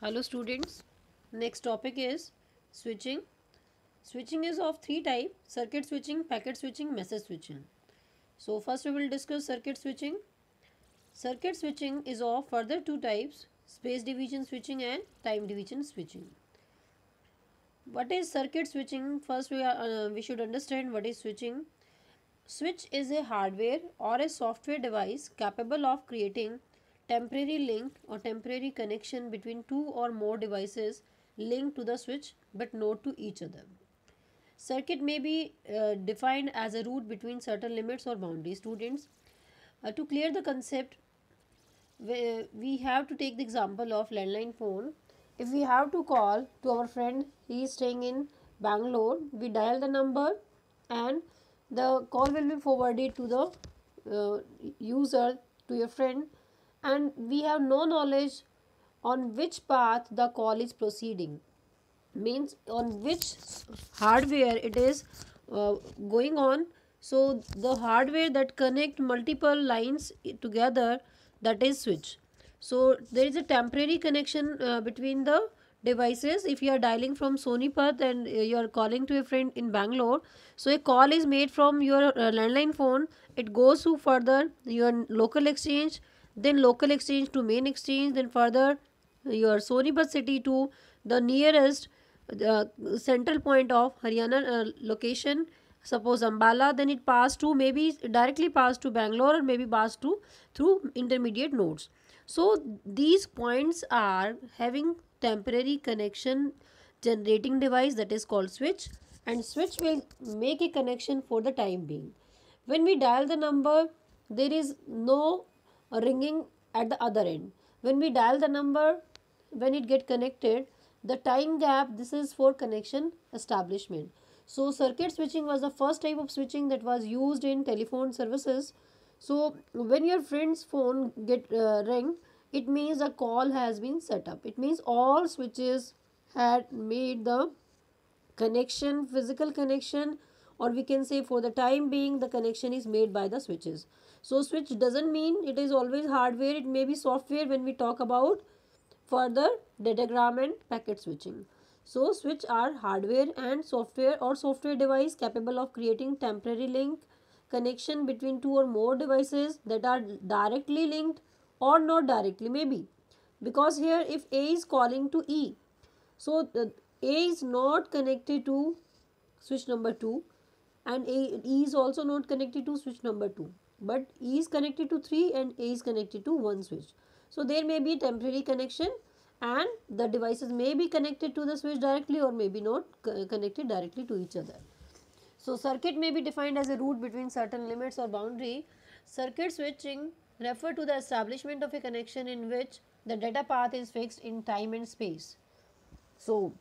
hello students. Next topic is switching. Switching is of three type circuit switching packet switching message switching. So first we will discuss circuit switching. Circuit switching is of further two types space division switching and time division switching. What is circuit switching? First we are uh, we should understand what is switching. Switch is a hardware or a software device capable of creating temporary link or temporary connection between two or more devices linked to the switch but not to each other. Circuit may be uh, defined as a route between certain limits or boundaries. Students, uh, to clear the concept, we, have to take the example of landline phone. If we have to call to our friend, he is staying in Bangalore, we dial the number and the call will be forwarded to the uh, user, to your friend and we have no knowledge on which path the call is proceeding. Means on which hardware it is uh, going on. So the hardware that connect multiple lines together that is switch. So there is a temporary connection uh, between the devices. If you are dialing from sonipat and you are calling to a friend in bangalore so a call is made from your uh, landline phone. It goes to further your local exchange then local exchange to main exchange then further your Sonipat city to the nearest uh, central point of Haryana uh, location suppose Ambala then it pass to maybe directly pass to Bangalore or maybe pass to through intermediate nodes. So these points are having temporary connection generating device that is called switch and switch will make a connection for the time being. When we dial the number there is no ringing at the other end. When we dial the number when it get connected the time gap this is for connection establishment. So circuit switching was the first type of switching that was used in telephone services. So when your friend's phone get uh, ring it means a call has been set up. It means all switches had made the connection physical connection or we can say for the time being the connection is made by the switches so switch doesn't mean it is always hardware. It may be software when we talk about further datagram and packet switching. So switch are hardware and software or software device capable of creating temporary link connection between two or more devices that are directly linked or not directly maybe. Because here if a is calling to e so the a is not connected to switch number 2 and a, e is also not connected to switch number 2 but E is connected to 3 and A is connected to 1 switch. So, there may be a temporary connection and the devices may be connected to the switch directly or may be not connected directly to each other. So, circuit may be defined as a route between certain limits or boundary. Circuit switching refer to the establishment of a connection in which the data path is fixed in time and space. So,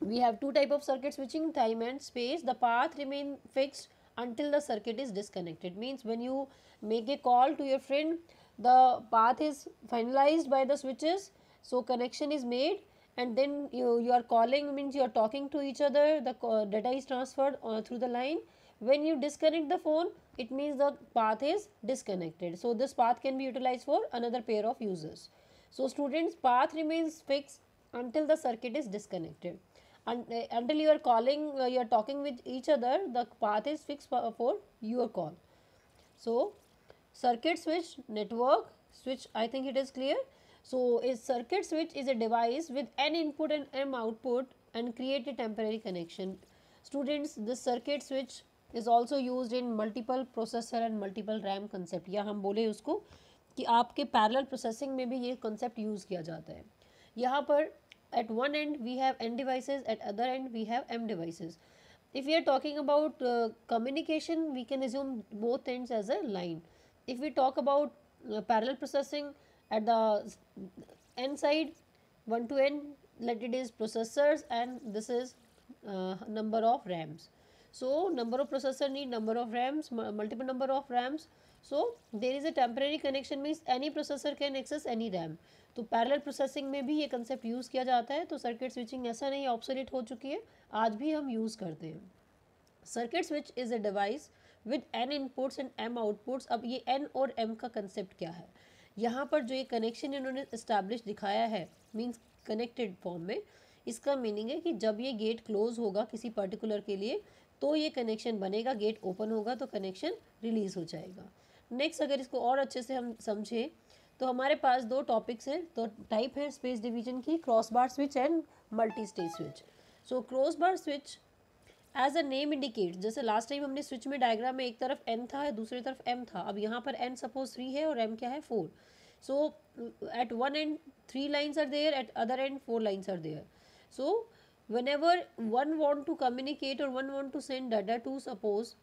we have two type of circuit switching time and space the path remain fixed until the circuit is disconnected. Means when you make a call to your friend the path is finalized by the switches so connection is made and then you, you are calling means you are talking to each other the data is transferred uh, through the line. When you disconnect the phone it means the path is disconnected. So this path can be utilized for another pair of users. So students path remains fixed until the circuit is disconnected until you are calling uh, you are talking with each other the path is fixed for, for your call so circuit switch network switch i think it is clear so a circuit switch is a device with n input and m output and create a temporary connection students this circuit switch is also used in multiple processor and multiple ram concept या हम बोले उसको कि आपके parallel processing में भी ये concept use किया जाता है यहाँ पर at one end we have n devices at other end we have m devices. If we are talking about uh, communication we can assume both ends as a line. If we talk about uh, parallel processing at the n side 1 to n let it is processors and this is uh, number of rams. So number of processor need number of rams multiple number of rams so there is a temporary connection means any processor can access any RAM तो parallel processing में भी ये concept use किया जाता है तो circuit switching ऐसा नहीं ऑप्सोलेट हो चुकी है, आज भी हम यूज़ करते हैं। Circuit switch is a device with N inputs and M outputs अब ये एन और एम का कंसेप्ट क्या है? यहाँ पर जो ये कनेक्शन इन्होंने इस्टेब्लिश दिखाया है मीन्स कनेक्टेड फॉर्म में, इसका मीनिंग है कि जब ये गेट क्लोज होगा किसी पर्टिकुलर के लिए तो ये कनेक्शन बनेगा गेट ओपन होगा तो कनेक्शन रिलीज़ हो जाएगा। नेक्स्ट अगर इसको और अच्छे से हम समझें तो हमारे पास दो टॉपिक्स हैं तो टाइप है स्पेस डिवीज़न की cross bar switch and multi stage switch so cross bar switch as a name indicate जैसे लास्ट टाइम हमने स्विच में डायग्राम में एक तरफ़ एन था, दूसरी तरफ़ एम था, अब यहाँ पर एन सपोज़ थ्री है और एम क्या है? Four so at one end three lines are there at other end four lines are there so, whenever one want to communicate or one want to send data to suppose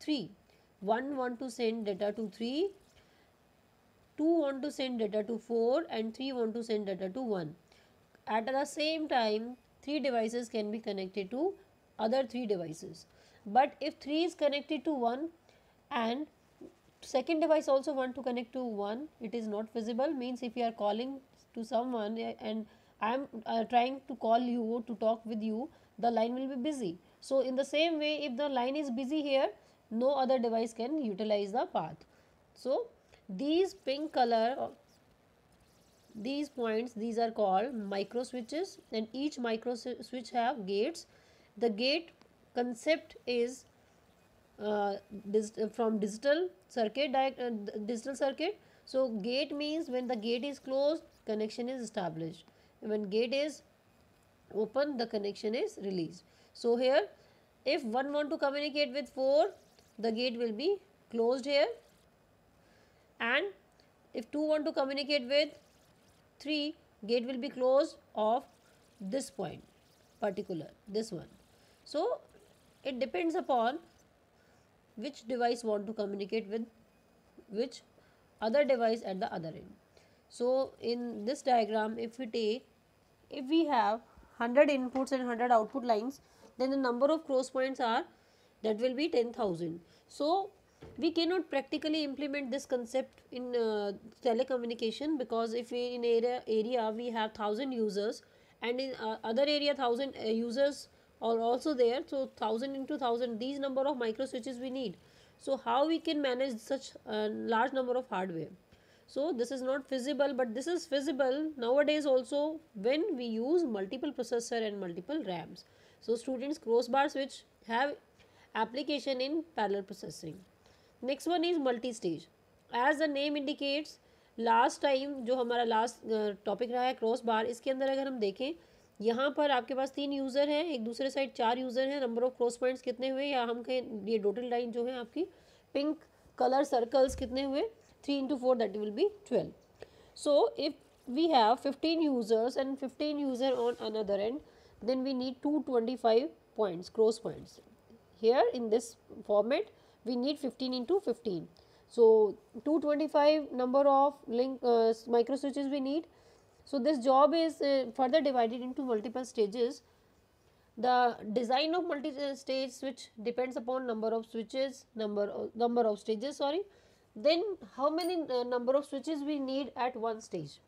3 one want to send data to 3 2 want to send data to 4 and 3 want to send data to 1 at the same time three devices can be connected to other three devices. But if 3 is connected to 1 and second device also want to connect to 1 it is not visible means if you are calling to someone and I am uh, trying to call you to talk with you the line will be busy. So, in the same way if the line is busy here no other device can utilize the path. So, these pink color these points these are called micro switches and each micro switch have gates. The gate concept is uh, from digital circuit uh, digital circuit. So, gate means when the gate is closed connection is established when gate is open the connection is released. So, here if one want to communicate with 4 the gate will be closed here and if 2 want to communicate with 3 gate will be closed of this point particular this one. So, it depends upon which device want to communicate with which other device at the other end. So, in this diagram if we take if we have 100 inputs and 100 output lines then the number of cross points are that will be 10,000. So, we cannot practically implement this concept in uh, telecommunication because if we in area area we have 1000 users and in uh, other area 1000 uh, users are also there so 1000 into 1000 these number of micro switches we need so how we can manage such a large number of hardware so this is not feasible but this is feasible nowadays also when we use multiple processor and multiple RAMs. So students crossbar switch have application in parallel processing. Next one is multi-stage. As the name indicates last time जो हमारा last topic रहा है cross bar इसके अंदर अगर हम देखें यहाँ पर आपके पास तीन यूज़र हैं एक दूसरे साइड चार यूज़र हैं नंबर ऑफ़ क्रॉस पॉइंट्स कितने हुए या हम कहें ये डोटल लाइन जो है आपकी पिंक कलर सर्कल्स कितने हुए 3 into 4 that will be 12. So, if we have 15 users and 15 user on another end then we need 225 points cross points. Here in this format we need 15 into 15. So, 225 number of link uh, micro switches we need. So, this job is uh, further divided into multiple stages. The design of multi-stage switch depends upon number of switches, number of, number of stages sorry then how many uh, number of switches we need at one stage.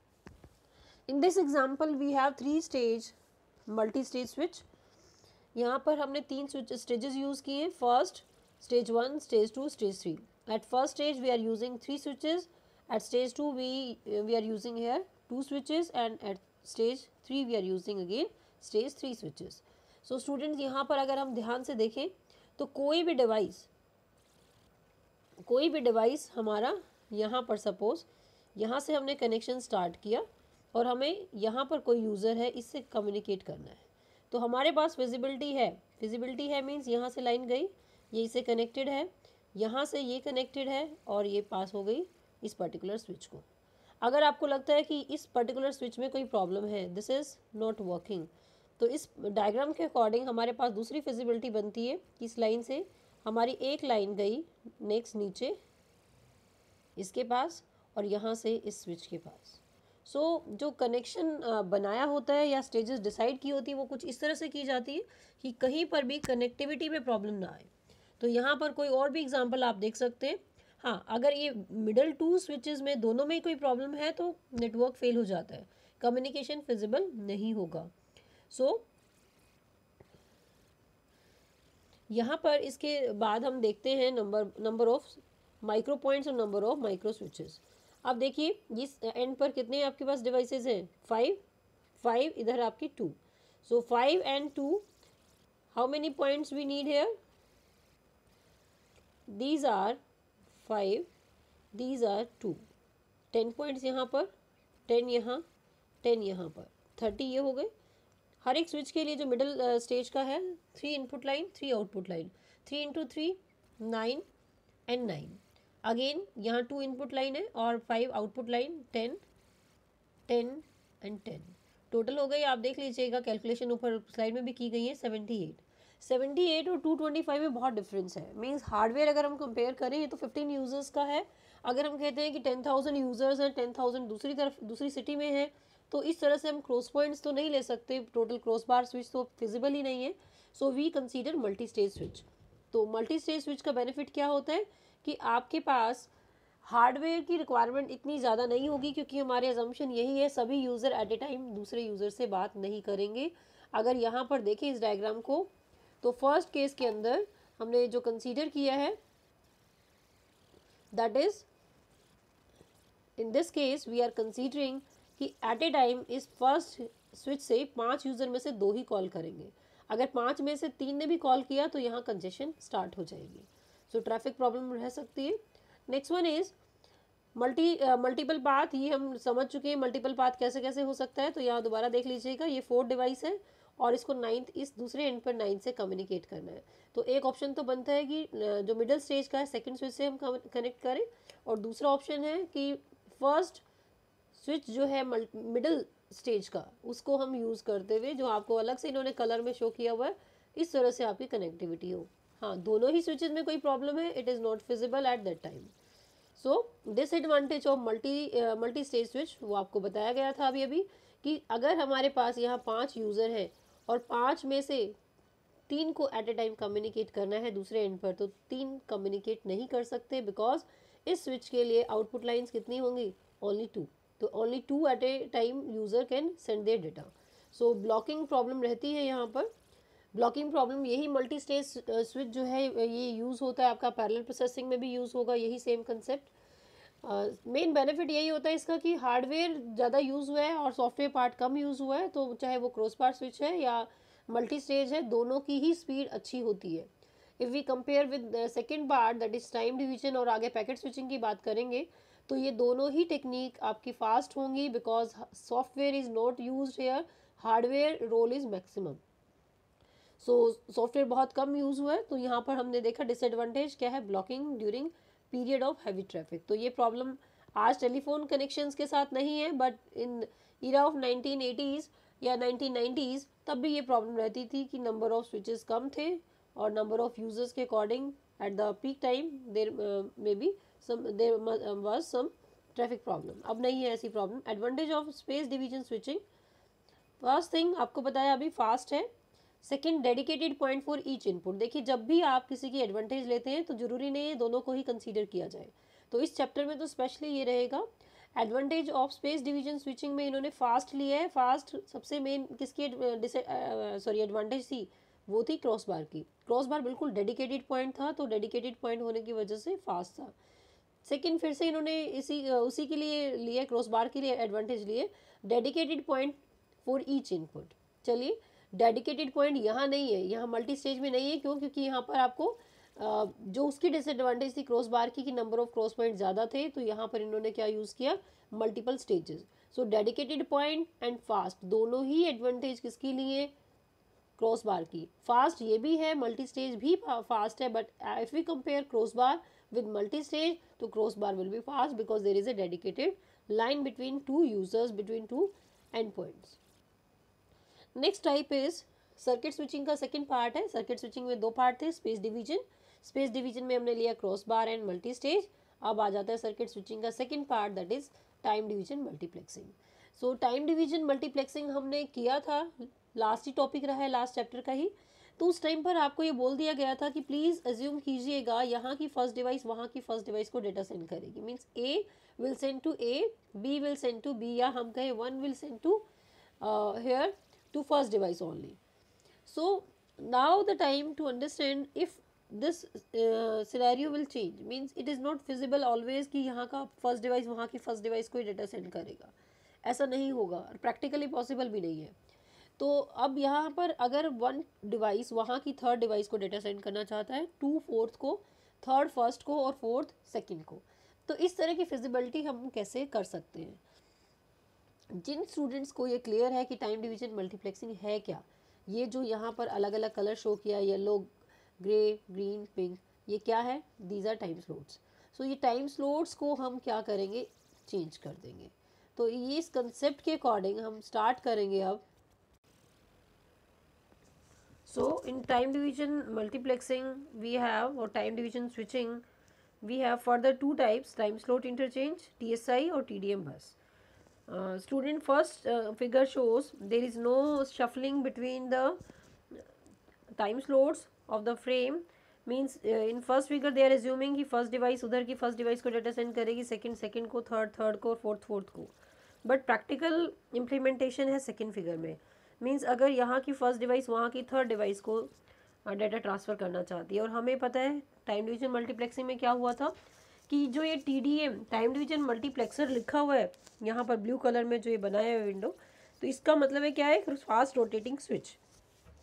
In this example we have three stage multi stage switch. यहाँ पर हमने तीन stages use किए first stage one stage two stage three at first stage we are using three switches at stage two we we are using here two switches and at stage three we are using again stage three switches so student यहाँ पर अगर हम ध्यान से देखें तो कोई भी डिवाइस कोई भी डिवाइस हमारा यहाँ पर सपोज़ यहाँ से हमने कनेक्शन स्टार्ट किया और हमें यहाँ पर कोई यूज़र है, इससे कम्युनिकेट करना है। तो हमारे पास विजिबिलिटी है। विजिबिलिटी है मीन्स यहाँ से लाइन गई, ये इसे कनेक्टेड है, यहाँ से ये कनेक्टेड है और ये पास हो गई इस पर्टिकुलर स्विच को। अगर आपको लगता है कि इस पर्टिकुलर स्विच में कोई प्रॉब्लम है दिस इज़ नॉट वर्किंग तो इस डायग्राम के अकॉर्डिंग हमारे पास दूसरी फिजिबिलिटी बनती है कि इस लाइन से। हमारी एक लाइन गई नेक्स्ट नीचे, इसके पास और यहाँ से इस स्विच के पास। सो so, जो कनेक्शन बनाया होता है या स्टेजेस डिसाइड की होती है वो कुछ इस तरह से की जाती है कि कहीं पर भी कनेक्टिविटी में प्रॉब्लम ना आए। तो यहाँ पर कोई और भी एग्जांपल आप देख सकते हैं। हाँ अगर ये मिडल टू स्विचेस में दोनों में कोई प्रॉब्लम है तो नेटवर्क फेल हो जाता है। कम्युनिकेशन फिजिबल नहीं होगा। सो so, यहाँ पर इसके बाद हम देखते हैं number number of micro points और नंबर ऑफ़ माइक्रो स्विचेस अब देखिए इस एंड पर कितने आपके पास डिवाइसेस हैं? फाइव फाइव इधर आपके two so five and two how many points we need here these are five these are two ten points यहाँ पर टेन यहाँ टेन यहाँ पर. थर्टी ये हो गए. हर एक स्विच के लिए जो मिडिल स्टेज uh, का है three input line three output line three into three nine and nine again यहाँ टू इनपुट लाइन है और five output line ten ten and ten total हो गई, आप देख लीजिएगा कैलकुलेशन ऊपर स्लाइड में भी की गई है सेवेंटी एट सेवेंटी एट और टू ट्वेंटी फाइव में बहुत डिफरेंस है. मीन्स हार्डवेयर अगर हम कंपेयर करें, ये तो फिफ्टीन यूज़र्स का है. अगर हम कहते हैं कि टेन थाउज़ेंड यूज़र्स हैं टेन थाउज़ेंड दूसरी तरफ़, दूसरी सिटी में है तो इस तरह से हम क्रॉस पॉइंट्स तो नहीं ले सकते. टोटल क्रॉस बार स्विच तो फिजिबल ही नहीं है. So we consider multi stage switch तो मल्टी स्टेज स्विच का बेनिफिट क्या होता है? कि आपके पास हार्डवेयर की रिक्वायरमेंट इतनी ज़्यादा नहीं होगी क्योंकि हमारे एजम्पन यही है, सभी यूज़र एट ए टाइम दूसरे यूज़र से बात नहीं करेंगे। अगर यहाँ पर देखें इस डायग्राम को तो फ़र्स्ट केस के अंदर हमने जो कंसीडर किया है that is in this case we are considering कि एट ए टाइम इस फ़र्स्ट स्विच से पाँच यूज़र में से दो ही कॉल करेंगे। अगर पाँच में से तीन ने भी कॉल किया तो यहाँ कंजेशन स्टार्ट हो जाएगी। सो ट्रैफ़िक प्रॉब्लम रह सकती है। Next one is multi multiple path ये हम समझ चुके हैं मल्टीपल पाथ कैसे कैसे हो सकता है। तो यहाँ दोबारा देख लीजिएगा, ये फोर्थ डिवाइस है और इसको नाइन्थ इस दूसरे एंड पर नाइन्थ से कम्युनिकेट करना है। तो एक ऑप्शन तो बनता है कि जो मिडिल स्टेज का है सेकंड स्विच से हम कनेक्ट करें और दूसरा ऑप्शन है कि फ़र्स्ट स्विच जो है मिडिल स्टेज का, उसको हम यूज़ करते हुए, जो आपको अलग से इन्होंने कलर में शो किया हुआ है, इस तरह से आपकी कनेक्टिविटी हो। हाँ दोनों ही स्विचेज में कोई प्रॉब्लम है it is not feasible at that time so disadvantage of multi multi stage switch वो आपको बताया गया था अभी अभी, कि अगर हमारे पास यहाँ पाँच यूज़र हैं और पाँच में से तीन को एट ए टाइम कम्युनिकेट करना है दूसरे एंड पर तो तीन कम्युनिकेट नहीं कर सकते बिकॉज़ इस स्विच के लिए आउटपुट लाइंस कितनी होंगी? ओनली टू तो only two at a time user can send their data so blocking problem रहती है यहाँ पर. ब्लॉकिंग प्रॉब्लम, यही मल्टी स्टेज स्विच जो है ये यूज़ होता है, आपका पैरेलल प्रोसेसिंग में भी यूज़ होगा, यही सेम कंसेप्ट मेन बेनिफिट यही होता है इसका कि हार्डवेयर ज़्यादा यूज़ हुआ है और सॉफ्टवेयर पार्ट कम यूज़ हुआ है तो चाहे वो क्रॉस पार्ट स्विच है या मल्टी स्टेज है, दोनों की ही स्पीड अच्छी होती है. If we compare with second part that is time division और आगे पैकेट स्विचिंग की बात करेंगे तो ये दोनों ही टेक्निक आपकी फास्ट होंगी because software is not use here hardware role is maximum so software बहुत कम यूज़ हुआ है तो यहाँ पर हमने देखा डिसएडवांटेज क्या है? Blocking during period of heavy traffic तो ये प्रॉब्लम आज टेलीफोन कनेक्शंस के साथ नहीं है but in era of nineteen eighties या नाइनटीन नाइन्टीज़ तब भी ये प्रॉब्लम रहती थी कि नंबर ऑफ़ स्विचेस कम थे और नंबर ऑफ़ यूज़र्स के according at the peak time there may be some there was some traffic problem अब नहीं है ऐसी problem advantage of space division switching first thing आपको बताया अभी फास्ट है. Second dedicated point for each input देखिए, जब भी आप किसी की एडवांटेज लेते हैं तो ज़रूरी नहीं है दोनों को ही कंसीडर किया जाए। तो इस चैप्टर में तो स्पेशली ये रहेगा advantage of space division switching में इन्होंने फास्ट लिया है। फास्ट सबसे मेन किसकी सॉरी एडवांटेज थी? वो थी क्रॉस बार की। क्रॉस बार बिल्कुल डेडिकेटेड पॉइंट था तो डेडिकेटेड पॉइंट होने की वजह से फास्ट था। सेकेंड फिर से इन्होंने इसी उसी के लिए लिए क्रॉस बार के लिए एडवांटेज लिए। Dedicated point for each input चलिए डेडिकेटेड पॉइंट यहाँ नहीं है, यहाँ मल्टी स्टेज में नहीं है, क्यों? क्योंकि यहाँ पर आपको जो उसकी डिसएडवांटेज थी क्रॉस बार की कि नंबर ऑफ़ क्रॉस पॉइंट ज़्यादा थे तो यहाँ पर इन्होंने क्या यूज़ किया? Multiple stages so dedicated point and fast दोनों ही एडवांटेज किसके लिए? क्रॉस बार की. फास्ट ये भी है मल्टी स्टेज भी फास्ट है but if we compare cross bar with multi stage तो cross bar will be fast because there is a dedicated line between two users between two end points next type is circuit switching का second part है। Circuit switching में दो part थे space division space division में हमने लिया cross bar and multi stage अब आ जाता है सर्किट स्विचिंग का second part that is time division multiplexing so time division multiplexing हमने किया था। लास्ट ही टॉपिक रहा है लास्ट चैप्टर का ही। तो उस टाइम पर आपको ये बोल दिया गया था कि प्लीज़ एज्यूम कीजिएगा, यहाँ की फ़र्स्ट डिवाइस वहाँ की फ़र्स्ट डिवाइस को डेटा सेंड करेगी। Means A will send to A B will send to B या हम कहें one will send to here to first device only. So now the time to understand if this uh, scenario will change means it is not feasible always कि यहाँ का first device वहाँ की first device कोई data send करेगा ऐसा नहीं होगा प्रैक्टिकली पॉसिबल भी नहीं है तो अब यहाँ पर अगर वन डिवाइस वहाँ की थर्ड डिवाइस को डेटा सेंड करना चाहता है टू फोर्थ को थर्ड फ़र्स्ट को और फोर्थ सेकंड को तो इस तरह की फिजिबिलिटी हम कैसे कर सकते हैं जिन स्टूडेंट्स को ये क्लियर है कि टाइम डिवीज़न मल्टीप्लेक्सिंग है क्या? ये जो यहाँ पर अलग अलग कलर शो किया येलो ग्रे ग्रीन पिंक ये क्या है? These are time slots so ये टाइम स्लोट्स को हम क्या करेंगे? चेंज कर देंगे. तो ये इस कंसेप्ट के अकॉर्डिंग हम स्टार्ट करेंगे अब. So, in time division multiplexing, we have, or time division switching, we have further two types, time slot interchange TSI or TDM bus. Uh, student first uh, figure shows there is no shuffling between the time slots of the frame. Means in first figure they are assuming कि first device उधर की first device को data send करेगी second second को third third को fourth fourth को। But practical implementation है second figure में। मीन्स अगर यहाँ की फ़र्स्ट डिवाइस वहाँ की थर्ड डिवाइस को डाटा ट्रांसफ़र करना चाहती है। और हमें पता है टाइम डिवीज़न मल्टीप्लेक्सिंग में क्या हुआ था? कि जो ये T D M time division multiplexer लिखा हुआ है, यहाँ पर ब्लू कलर में जो ये बनाया है विंडो तो इसका मतलब है क्या है? फास्ट रोटेटिंग स्विच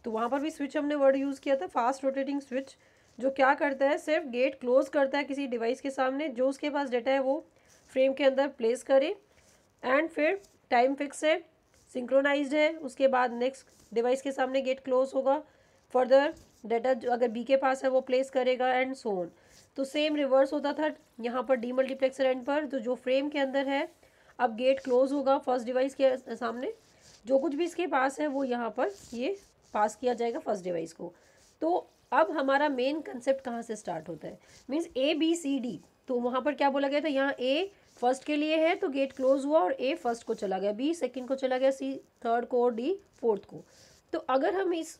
तो वहाँ पर भी स्विच हमने वर्ड यूज़ किया था फास्ट रोटेटिंग स्विच जो क्या करता है? सिर्फ़ गेट क्लोज करता है किसी डिवाइस के सामने, जो उसके पास डेटा है वो फ्रेम के अंदर प्लेस करे एंड फिर टाइम फिक्स है सिंक्रोनाइज्ड है, उसके बाद नेक्स्ट डिवाइस के सामने गेट क्लोज होगा. फर्दर डाटा जो अगर बी के पास है, वो प्लेस करेगा एंड सो ऑन तो सेम रिवर्स होता था, यहाँ पर डी मल्टीप्लेक्सर एंड पर तो जो फ्रेम के अंदर है, अब गेट क्लोज होगा फ़र्स्ट डिवाइस के सामने. जो कुछ भी इसके पास है, वो यहाँ पर ये पास किया जाएगा फ़र्स्ट डिवाइस को. तो अब हमारा मेन कंसेप्ट कहाँ से स्टार्ट होता है? Means A B C D तो वहाँ पर क्या बोला गया था? यहाँ ए फ़र्स्ट के लिए है तो गेट क्लोज हुआ और ए फ़र्स्ट को चला गया. बी सेकंड को चला गया सी थर्ड को और डी फोर्थ को. तो अगर हम इस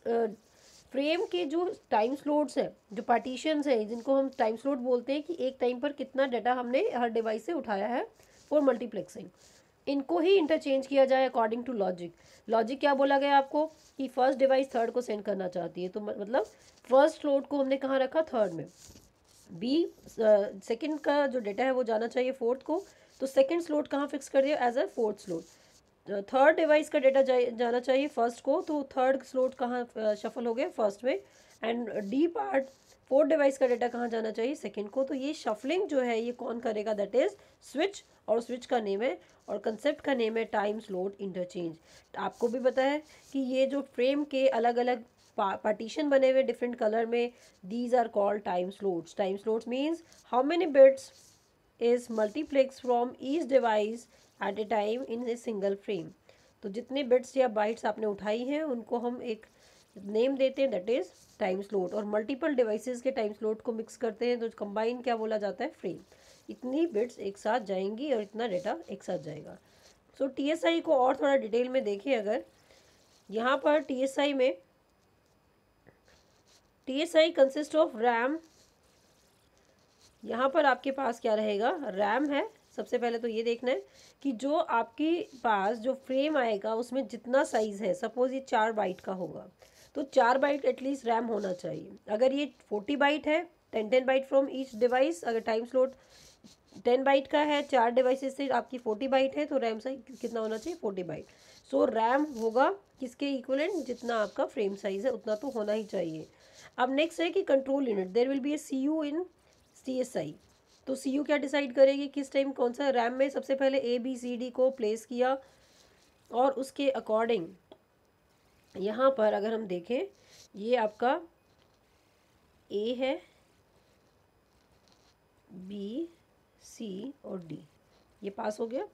फ्रेम के जो टाइम स्लोट्स हैं, जो पार्टीशंस हैं, जिनको हम टाइम स्लोट बोलते हैं कि एक टाइम पर कितना डाटा हमने हर डिवाइस से उठाया है फॉर मल्टीप्लेक्सिंग इनको ही इंटरचेंज किया जाए अकॉर्डिंग टू लॉजिक लॉजिक क्या बोला गया आपको? कि फ़र्स्ट डिवाइस थर्ड को सेंड करना चाहती है तो मतलब फ़र्स्ट स्लोट को हमने कहाँ रखा? थर्ड में. बी सेकंड का जो डेटा है वो जाना चाहिए फोर्थ को तो सेकंड स्लोट कहाँ फिक्स कर दिया? As a fourth slot third device का डेटा जाना चाहिए फ़र्स्ट को तो थर्ड स्लोट कहाँ शफल हो गया फ़र्स्ट में। And the part fourth device का डेटा कहाँ जाना चाहिए सेकंड को? तो ये शफलिंग जो है, ये कौन करेगा? दैट इज़ स्विच और स्विच का नेम है, और कंसेप्ट का नेम है टाइम स्लोट इंटरचेंज आपको भी पता है कि ये जो फ्रेम के अलग अलग पार्टीशन बने हुए डिफरेंट कलर में these are called time slots time slots means how many bits is multiplex from each device at a time in a single frame तो जितने बिट्स या बाइट्स आपने उठाई हैं उनको हम एक नेम देते हैं दैट इज़ टाइम स्लोट और मल्टीपल डिवाइसेस के टाइम स्लोट को मिक्स करते हैं तो कंबाइन क्या बोला जाता है? फ्रेम इतनी बिट्स एक साथ जाएँगी और इतना डेटा एक साथ जाएगा. सो so, टी को और थोड़ा डिटेल में देखें अगर। यहाँ पर TSI में T S I consist of RAM यहाँ पर आपके पास क्या रहेगा? रैम है सबसे पहले तो ये देखना है कि जो आपके पास जो फ्रेम आएगा, उसमें जितना साइज़ है सपोज़ ये चार बाइट का होगा तो चार बाइट एटलीस्ट रैम होना चाहिए। अगर ये फोर्टी बाइट है ten ten byte from each device अगर टाइम स्लोट टेन बाइट का है, चार डिवाइसेस से आपकी फोर्टी बाइट है तो रैम साइज़ कितना होना चाहिए? फोर्टी बाइट सो रैम होगा किसके इक्वलेंट जितना आपका फ्रेम साइज़ है, उतना तो होना ही चाहिए। अब नेक्स्ट है कि control unit there will be a C U in C S I तो सी यू क्या डिसाइड करेगी? किस टाइम कौन सा रैम में सबसे पहले ए बी सी डी को प्लेस किया और उसके अकॉर्डिंग यहाँ पर अगर हम देखें, ये आपका ए है बी सी और डी ये पास हो गया।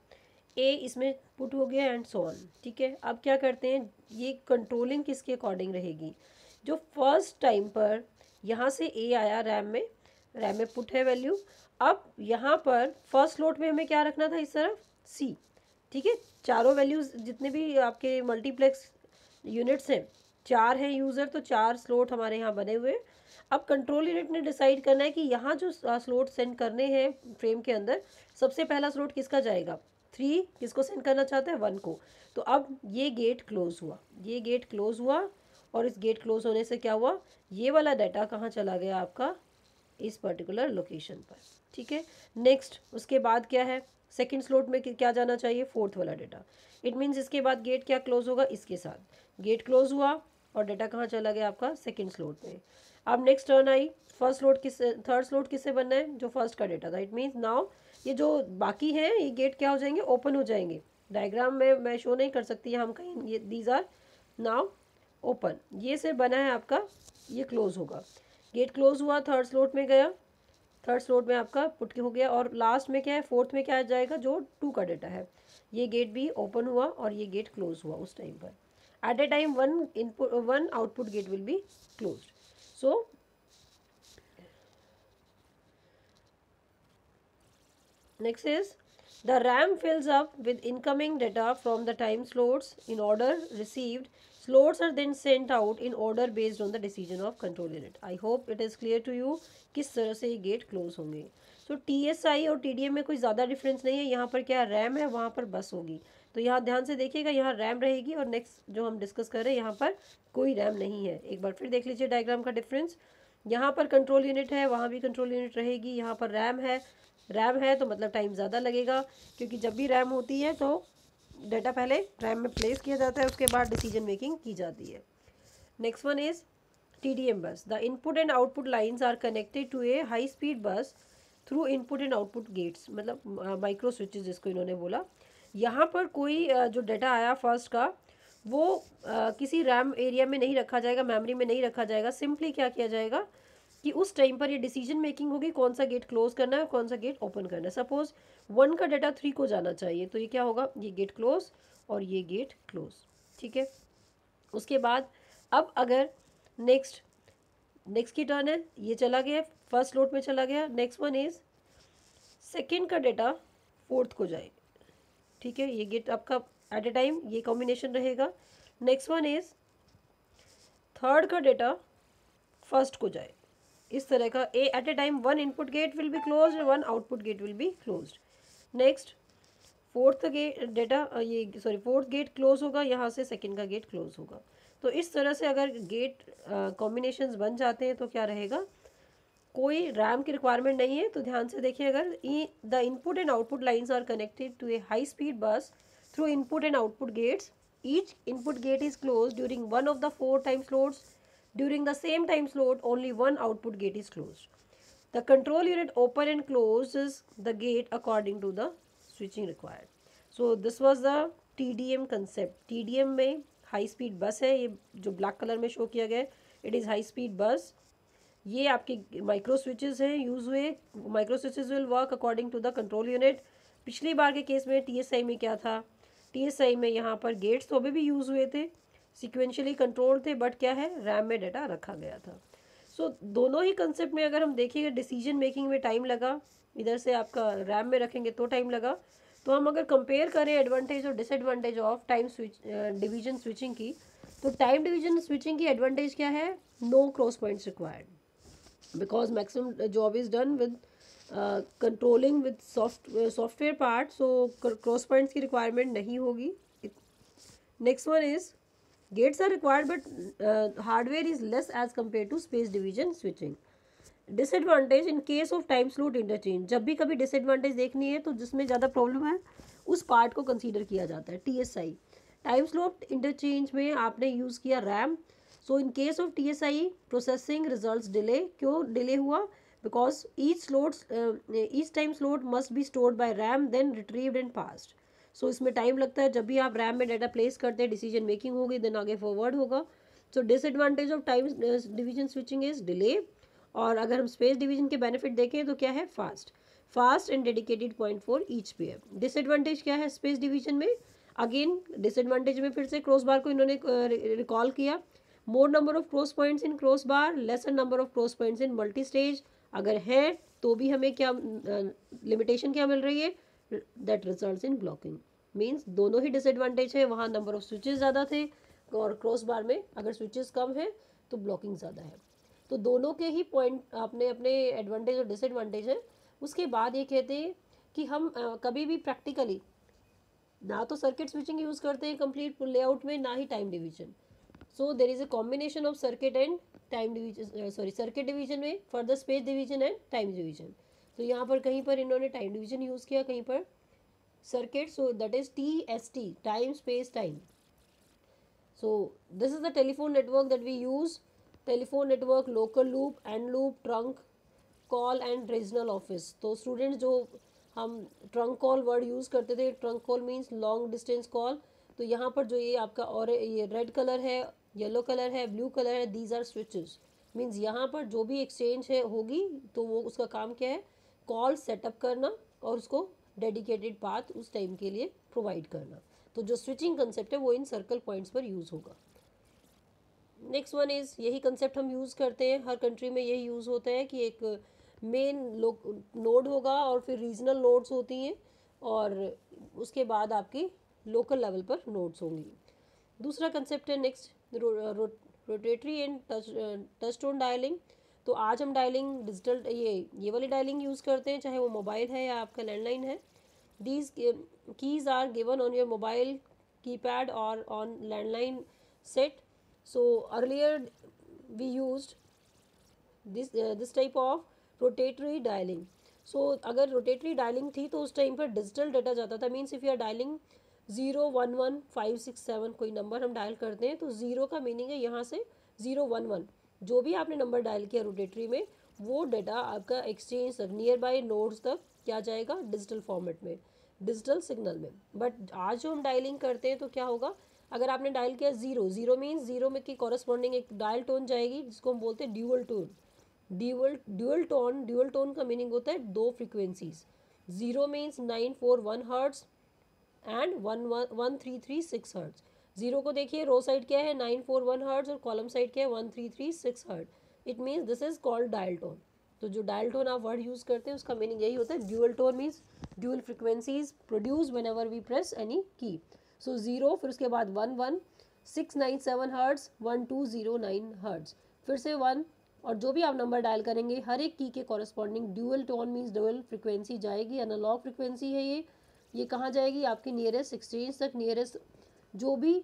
ए इसमें पुट हो गया एंड सो ऑन ठीक है? अब क्या करते हैं? ये कंट्रोलिंग किसके अकॉर्डिंग रहेगी? जो फ़र्स्ट टाइम पर यहाँ से ए आया रैम में रैम में पुट है वैल्यू। अब यहाँ पर फ़र्स्ट लोट में हमें क्या रखना था इस तरफ़? सी ठीक है? चारों वैल्यूज़ जितने भी आपके मल्टीप्लेक्स यूनिट्स हैं, चार हैं यूज़र तो चार स्लोट हमारे यहाँ बने हुए अब कंट्रोल यूनिट ने डिसाइड करना है कि यहाँ जो स्लोट सेंड करने हैं फ्रेम के अंदर, सबसे पहला स्लोट किसका जाएगा? थ्री किसको सेंड करना चाहते हैं? वन को। तो अब ये गेट क्लोज हुआ। ये गेट क्लोज हुआ और इस गेट क्लोज होने से क्या हुआ? ये वाला डाटा कहाँ चला गया आपका? इस पर्टिकुलर लोकेशन पर। ठीक है? नेक्स्ट उसके बाद क्या है? सेकेंड स्लोट में क्या जाना चाहिए? फोर्थ वाला डेटा इट मीन्स इसके बाद गेट क्या क्लोज होगा? इसके साथ। गेट क्लोज हुआ और डेटा कहाँ चला गया आपका? सेकेंड स्लोट में। अब नेक्स्ट टर्न आई। फ़र्स्ट स्लोट किस थर्ड स्लोट किससे बनना है? जो फ़र्स्ट का डेटा था। इट मीन्स नाउ ये जो बाकी है, ये गेट क्या हो जाएँगे? ओपन हो जाएँगे। डायग्राम में मैं शो नहीं कर सकती हम कहीं ये दीज आर नाउ ओपन ये से बना है आपका, ये क्लोज होगा। गेट क्लोज हुआ थर्ड स्लोट में गया। थर्ड स्लोट में आपका पुट हो गया। और लास्ट में क्या है फोर्थ में क्या आ जाएगा, जो टू का डेटा है। ये गेट भी ओपन हुआ और ये गेट क्लोज हुआ उस टाइम पर। At a time one input one output gate will be close so next is, the RAM fills up with incoming data from the time slots in order received. Slots are then sent out in order based on the decision of control unit. I hope it is clear to you किस तरह से ये gate close होंगे। सो S I और T D M में कोई ज़्यादा difference नहीं है। यहाँ पर क्या रैम है, वहाँ पर बस होगी। तो यहाँ ध्यान से देखिएगा, यहाँ रैम रहेगी और नेक्स्ट जो हम डिस्कस कर रहे हैं, यहाँ पर कोई रैम नहीं है। एक बार फिर देख लीजिए डायग्राम का डिफरेंस यहाँ पर कंट्रोल यूनिट है, वहाँ भी कंट्रोल यूनिट रहेगी। यहाँ पर रैम है। रैम है तो मतलब टाइम ज़्यादा लगेगा, क्योंकि जब भी रैम होती है तो डाटा पहले रैम में प्लेस किया जाता है, उसके बाद डिसीज़न मेकिंग की जाती है। Next one is T D M bus the input and output lines are connected to a high speed bus through input and output gates मतलब माइक्रो स्विचेस जिसको इन्होंने बोला। यहाँ पर कोई जो डेटा आया फ़र्स्ट का, वो किसी रैम एरिया में नहीं रखा जाएगा मेमोरी में नहीं रखा जाएगा। सिंपली क्या किया जाएगा? कि उस टाइम पर ये डिसीज़न मेकिंग होगी, कौन सा गेट क्लोज करना है और कौन सा गेट ओपन करना है। सपोज़ वन का डाटा थ्री को जाना चाहिए तो ये क्या होगा? ये गेट क्लोज और ये गेट क्लोज ठीक है? उसके बाद अब अगर नेक्स्ट नेक्स्ट की टर्न है, ये चला गया फ़र्स्ट लोड में चला गया नेक्स्ट वन इज़ सेकेंड का डेटा फोर्थ को जाए, ठीक है? ये गेट आपका एट ए टाइम ये कॉम्बिनेशन रहेगा। नेक्स्ट वन इज़ थर्ड का डेटा फ़र्स्ट को जाए इस तरह का a at a time one input gate will be close one output gate will be close next fourth gate data ये सॉरी फोर्थ गेट क्लोज होगा, यहाँ से सेकेंड का गेट क्लोज होगा। तो इस तरह से अगर गेट कॉम्बिनेशन बन जाते हैं तो क्या रहेगा? कोई रैम की रिक्वायरमेंट नहीं है तो ध्यान से देखिए, अगर the input and output lines are connected to a high speed bus through input and output gates each input gate is close during one of the four time slots During the same time slot, only one output gate is closed. The control unit open and closes the gate according to the switching required. So this was the TDM concept. TDM में high speed bus है ये जो black colour में show किया गया है it is high speed bus ये आपके माइक्रो स्विचेस हैं यूज़ हुए micro switches will work according to the control unit पिछली बार के केस में टीएसआई में क्या था टीएसआई में यहाँ पर गेट्स तो अभी भी यूज़ हुए थे सिक्वेंशली कंट्रोल थे बट क्या है? रैम में डाटा रखा गया था। सो so, दोनों ही कंसेप्ट में अगर हम देखेंगे डिसीज़न मेकिंग में टाइम लगा इधर से आपका रैम में रखेंगे तो टाइम लगा। तो हम अगर कंपेयर करें एडवांटेज और disadvantage of time switch division switching की तो टाइम डिवीज़न स्विचिंग की एडवांटेज क्या है? No cross points required because maximum job is done with controlling with soft software part so cross points की रिक्वायरमेंट नहीं होगी। Next one is gates are required but uh, hardware is less as compared to space division switching. Disadvantage in case of time slot interchange जब भी कभी disadvantage देखनी है तो जिसमें ज़्यादा प्रॉब्लम है उस पार्ट को कंसीडर किया जाता है T S I time slot interchange में आपने यूज़ किया RAM so in case of T S I processing result delay क्यों डिले हुआ? Because each slot each time slot must be stored by RAM then retrieved and passed so so, इसमें time लगता है जब भी आप RAM में data place करते हैं डिसीज़न मेकिंग होगी देन आगे फॉरवर्ड होगा। So disadvantage of time division switching is delay और अगर हम स्पेस डिवीज़न के बेनिफिट देखें तो क्या है? Fast fast and dedicated point for each pair disadvantage क्या है स्पेस डिवीज़न में? अगेन डिसएडवांटेज में फिर से क्रॉस बार को इन्होंने रिकॉल किया। More number of cross points in cross bar lesser number of cross points in multi stage अगर है तो भी हमें क्या लिमिटेशन uh, क्या मिल रही है? That result in blocking means दोनों ही डिसएडवांटेज है वहाँ नंबर ऑफ़ स्विचेज ज़्यादा थे और क्रॉस बार में अगर स्विचेज कम है तो ब्लॉकिंग ज़्यादा है। तो दोनों के ही पॉइंट आपने अपने एडवांटेज और डिसएडवांटेज हैं। उसके बाद ये कहते हैं कि हम आ, कभी भी प्रैक्टिकली ना तो सर्किट स्विचिंग यूज़ करते हैं कंप्लीट लेआउट में ना ही time division so there is a combination of circuit and time division sorry circuit division में further space division and time division तो यहाँ पर कहीं पर इन्होंने टाइम डिवीज़न यूज़ किया कहीं पर circuit so that is T S T time space time so this is the telephone network that we use telephone network local loop and loop trunk call and regional office तो students जो हम trunk call word use करते थे trunk call means long distance call तो यहाँ पर जो ये आपका और ये रेड कलर है येलो कलर है ब्लू कलर है दीज आर स्विचेस मीन्स यहाँ पर जो भी एक्सचेंज है होगी तो वो उसका काम क्या है? कॉल सेटअप करना और उसको डेडिकेटेड पाथ उस टाइम के लिए प्रोवाइड करना। तो जो स्विचिंग कंसेप्ट है, वो इन सर्कल पॉइंट्स पर यूज़ होगा। नेक्स्ट वन इज़ यही कंसेप्ट हम यूज़ करते हैं। हर कंट्री में यही यूज़ होता है कि एक मेन नोड होगा और फिर रीजनल नोड्स होती हैं और उसके बाद आपकी लोकल लेवल पर नोड्स होंगी। दूसरा कंसेप्ट है next rotatory and touch touch stone dialling तो आज हम डायलिंग डिजिटल ये ये वाली डायलिंग यूज़ करते हैं, चाहे वो मोबाइल है या आपका लैंडलाइन है। These keys are given on your mobile keypad और on landline set so earlier we use this this type of rotatory dialling so अगर रोटेटरी डायलिंग थी तो उस टाइम पर डिजिटल डाटा जाता था। Means if you are dialling zero one one five six seven कोई number हम dial करते हैं तो ज़ीरो का मीनिंग है यहाँ से ज़ीरो वन वन जो भी आपने नंबर डायल किया रोटेटरी में, वो डाटा आपका एक्सचेंज तक नियर बाई नोड्स तक क्या जाएगा? डिजिटल फॉर्मेट में डिजिटल सिग्नल में। बट आज जो हम डायलिंग करते हैं तो क्या होगा? अगर आपने डायल किया ज़ीरो ज़ीरो मीन्स ज़ीरो में की कॉरस्पॉन्डिंग एक डायल टोन जाएगी, जिसको हम बोलते हैं dual tone dual dual tone dual tone का मीनिंग होता है दो frequencies zero means nine four one hertz and one one one three three six hertz zero को देखिए रो साइड क्या है? नाइन फोर वन हर्ट्स और कॉलम साइड क्या है? One three three six hertz it means this is called dial tone तो जो dial tone आप वर्ड यूज़ करते हैं, उसका मीनिंग यही होता है dual tone means dual frequencies produce whenever we press any key so zero फिर उसके बाद one one six nine seven hertz one two zero nine hertz फिर से वन और जो भी आप नंबर डायल करेंगे, हर एक की के corresponding dual tone means dual frequency जाएगी एनालॉग फ्रिक्वेंसी है ये. ये कहाँ जाएगी? आपकी नियरेस्ट एक्सचेंज तक नियरेस्ट जो भी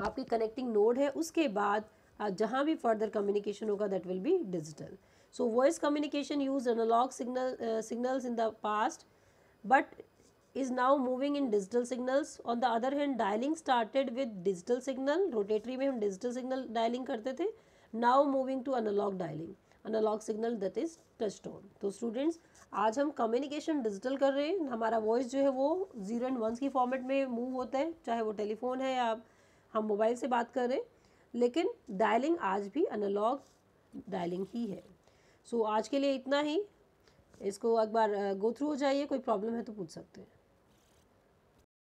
आपके कनेक्टिंग नोड है, उसके बाद जहाँ भी फर्दर कम्युनिकेशन होगा that will be digital so voice communication use analog signal signals in the past but is now moving in digital signals on the other hand dialling started with digital signal rotatory में हम digital signal dialling करते थे. Now moving to analog dialling analog signal that is touch tone तो students आज हम communication digital कर रहे हैं। हमारा वॉइस जो है वो ज़ीरो एंड वंस की फॉर्मेट में मूव होता है चाहे वो टेलीफोन है या हम मोबाइल से बात कर रहे हैं। लेकिन डायलिंग आज भी एनालॉग डायलिंग ही है। सो so, आज के लिए इतना ही। इसको एक बार गो थ्रू हो जाइए कोई प्रॉब्लम है तो पूछ सकते हैं।